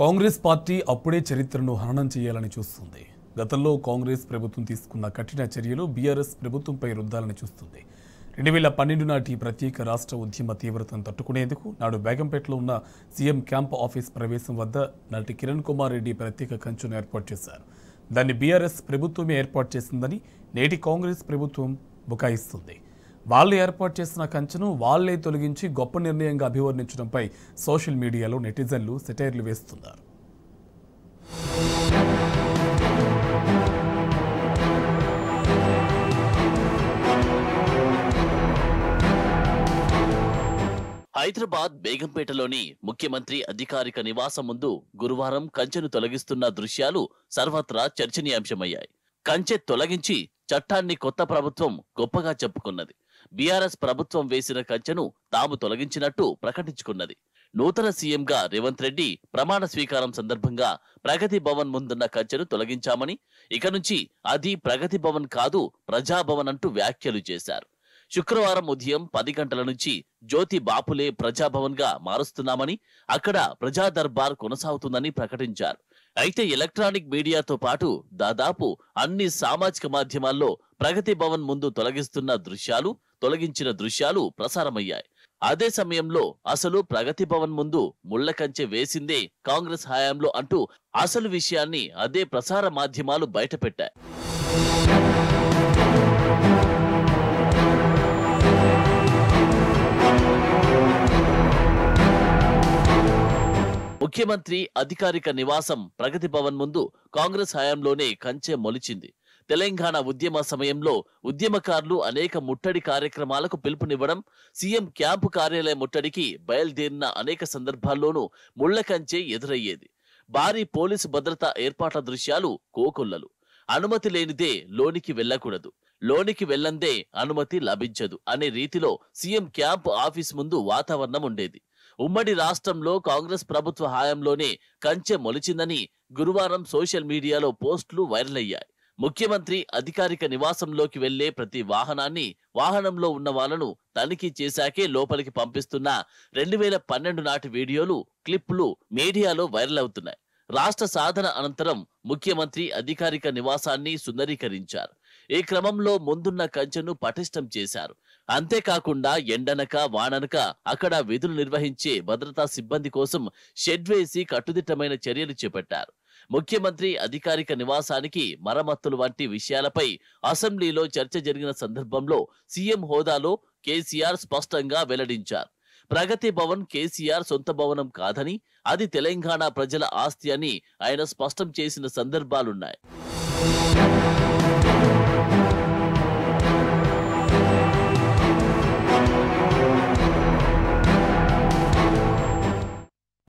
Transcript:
Congress party అప్పుడే చరిత్రను హననం చేయాలని చూస్తుంది. గతంలో కాంగ్రెస్ ప్రభుత్వం తీసుకున్న కఠిన చర్యలు బీఆర్ఎస్ ప్రభుత్వంపై రుద్దాలని చూస్తుంది. రెండు వేల పన్నెండు నాటి ప్రత్యేక రాష్ట్ర ఉద్యమ తీవ్రతను తట్టుకునేందుకు నాడు బేగంపేటలో ఉన్న సీఎం క్యాంప్ ఆఫీస్ ప్రవేశం వద్ద నాటి కిరణ్ కుమార్ రెడ్డి ప్రత్యేక కంచును ఏర్పాటు చేశారు. దాన్ని బీఆర్ఎస్ ప్రభుత్వమే ఏర్పాటు చేసిందని నేటి కాంగ్రెస్ ప్రభుత్వం బుకాయిస్తుంది. వాళ్ళు ఏర్పాటు చేసిన కంచెను వాళ్ళే తొలగించి గొప్ప నిర్ణయంగా అభివర్ణించడంపై సోషల్ మీడియాలో నెటిజన్లు సెటైర్లు వేస్తున్నారు. హైదరాబాద్ బేగంపేటలోని ముఖ్యమంత్రి అధికారిక నివాసం ముందు గురువారం కంచెను తొలగిస్తున్న దృశ్యాలు సర్వత్రా చర్చనీయాంశమయ్యాయి. కంచె తొలగించి చట్టాన్ని కొత్త ప్రభుత్వం గొప్పగా చెప్పుకున్నది. బీఆర్ఎస్ ప్రభుత్వం వేసిన కంచెను తాము తొలగించినట్టు ప్రకటించుకున్నది. నూతన సీఎంగా రేవంత్ రెడ్డి ప్రమాణ స్వీకారం సందర్భంగా ప్రగతి భవన్ ముందున్న కంచెను తొలగించామని ఇక నుంచి అది ప్రగతి భవన్ కాదు ప్రజాభవన్ అంటూ వ్యాఖ్యలు చేశారు. శుక్రవారం ఉదయం పది గంటల నుంచి జ్యోతి బాపులే ప్రజాభవన్గా మారుస్తున్నామని అక్కడ ప్రజా దర్బార్ కొనసాగుతుందని ప్రకటించారు. అయితే ఎలక్ట్రానిక్ మీడియాతో పాటు దాదాపు అన్ని సామాజిక మాధ్యమాల్లో ప్రగతి భవన్ ముందు తొలగిస్తున్న దృశ్యాలు తొలగించిన దృశ్యాలు ప్రసారమయ్యాయి. అదే సమయంలో అసలు ప్రగతి భవన్ ముందు ముళ్ళ కంచె వేసిందే కాంగ్రెస్ హయాంలో అంటూ అసలు విషయాన్ని అదే ప్రసార మాధ్యమాలు బయటపెట్టాయి. ముఖ్యమంత్రి అధికారిక నివాసం ప్రగతి భవన్ ముందు కాంగ్రెస్ హయాంలోనే కంచె మొలిచింది. తెలంగాణ ఉద్యమ సమయంలో ఉద్యమకారులు అనేక ముట్టడి కార్యక్రమాలకు పిలుపునివ్వడం సీఎం క్యాంపు కార్యాలయ ముట్టడికి బయలుదేరిన అనేక సందర్భాల్లోనూ ముళ్ళ కంచె ఎదురయ్యేది. భారీ పోలీసు భద్రతా ఏర్పాట్ల దృశ్యాలు కోకొల్లలు. అనుమతి లేనిదే లోనికి వెళ్ళకూడదు. లోనికి వెళ్ళందే అనుమతి లభించదు అనే రీతిలో సీఎం క్యాంపు ఆఫీస్ ముందు వాతావరణం ఉండేది. ఉమ్మడి రాష్ట్రంలో కాంగ్రెస్ ప్రభుత్వ హయాంలోనే కంచె మొలిచిందని గురువారం సోషల్ మీడియాలో పోస్టులు వైరల్ అయ్యాయి ముఖ్యమంత్రి అధికారిక నివాసంలోకి వెళ్ళే ప్రతి వాహనాన్ని వాహనంలో ఉన్న వాళ్ళను తనిఖీ చేశాకే లోపలికి పంపిస్తున్న రెండు వేల పన్నెండు నాటి వీడియోలు క్లిప్లు మీడియాలో వైరల్ అవుతున్నాయి రాష్ట్ర సాధన అనంతరం ముఖ్యమంత్రి అధికారిక నివాసాన్ని సుందరీకరించారు. ఈ క్రమంలో ముందున్న కంచెను పటిష్టం చేశారు. అంతేకాకుండా ఎండనక వాననక అక్కడ విధులు నిర్వహించే భద్రతా సిబ్బంది కోసం షెడ్ వేసి కట్టుదిట్టమైన చర్యలు చేపట్టారు. ముఖ్యమంత్రి అధికారిక నివాసానికి మరమ్మతులు వంటి విషయాలపై అసెంబ్లీలో చర్చ జరిగిన సందర్భంలో సీఎం హోదాలో కేసీఆర్ స్పష్టంగా వెల్లడించారు. ప్రగతి భవన్ కేసీఆర్ సొంత భవనం కాదని అది తెలంగాణ ప్రజల ఆస్తి అని ఆయన స్పష్టం చేసిన సందర్భాలున్నాయి.